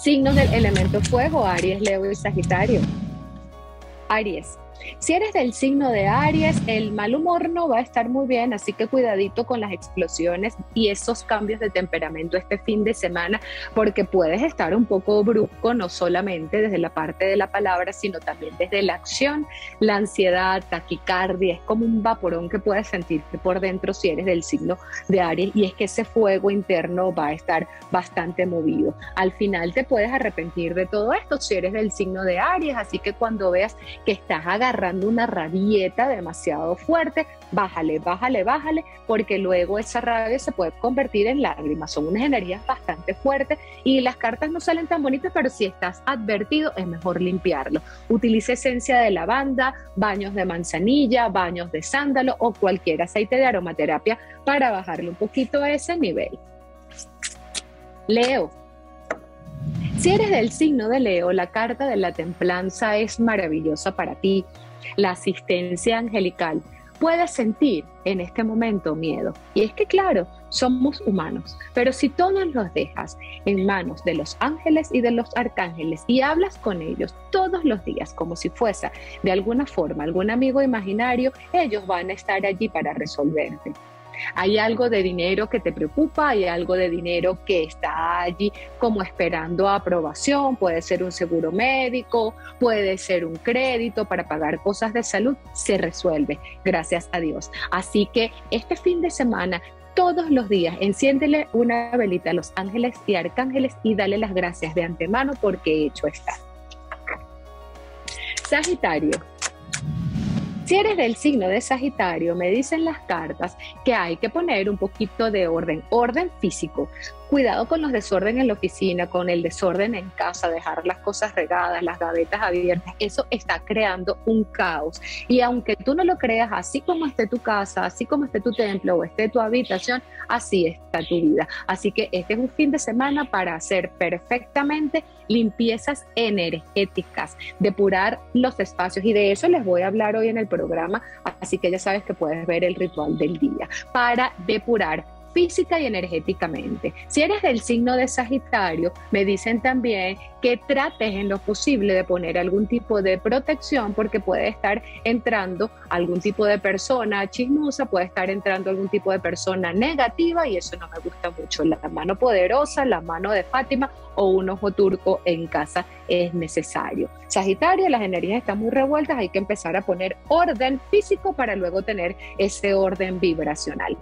Signos del elemento fuego, Aries, Leo y Sagitario. Aries. Si eres del signo de Aries, el mal humor no va a estar muy bien, así que cuidadito con las explosiones y esos cambios de temperamento este fin de semana, porque puedes estar un poco brusco, no solamente desde la parte de la palabra, sino también desde la acción, la ansiedad, taquicardia, es como un vaporón que puedes sentirte por dentro si eres del signo de Aries y es que ese fuego interno va a estar bastante movido. Al final te puedes arrepentir de todo esto si eres del signo de Aries, así que cuando veas que estás agarrado agarrando una rabieta demasiado fuerte, bájale, bájale, bájale, porque luego esa rabia se puede convertir en lágrimas. Son unas energías bastante fuertes y las cartas no salen tan bonitas, pero si estás advertido es mejor limpiarlo. Utilice esencia de lavanda, baños de manzanilla, baños de sándalo o cualquier aceite de aromaterapia para bajarle un poquito a ese nivel. Leo, si eres del signo de Leo, la carta de la templanza es maravillosa para ti. La asistencia angelical. Puedes sentir en este momento miedo. Y es que claro, somos humanos, pero si todos los dejas en manos de los ángeles y de los arcángeles y hablas con ellos todos los días como si fuese de alguna forma algún amigo imaginario, ellos van a estar allí para resolverte. Hay algo de dinero que te preocupa, hay algo de dinero que está allí como esperando aprobación, puede ser un seguro médico, puede ser un crédito para pagar cosas de salud, se resuelve, gracias a Dios. Así que este fin de semana todos los días, enciéndele una velita a los ángeles y arcángeles y dale las gracias de antemano porque hecho está. Sagitario, si eres del signo de Sagitario, me dicen las cartas que hay que poner un poquito de orden, orden físico. Cuidado con los desorden en la oficina, con el desorden en casa, dejar las cosas regadas, las gavetas abiertas, eso está creando un caos. Y aunque tú no lo creas, así como esté tu casa, así como esté tu templo o esté tu habitación, así está tu vida. Así que este es un fin de semana para hacer perfectamente limpiezas energéticas, depurar los espacios. Y de eso les voy a hablar hoy en el programa, así que ya sabes que puedes ver el ritual del día. Para depurar física y energéticamente. Si eres del signo de Sagitario, me dicen también que trates en lo posible de poner algún tipo de protección porque puede estar entrando algún tipo de persona chismosa, puede estar entrando algún tipo de persona negativa y eso no me gusta mucho. La mano poderosa, la mano de Fátima o un ojo turco en casa es necesario. Sagitario, las energías están muy revueltas, hay que empezar a poner orden físico para luego tener ese orden vibracional.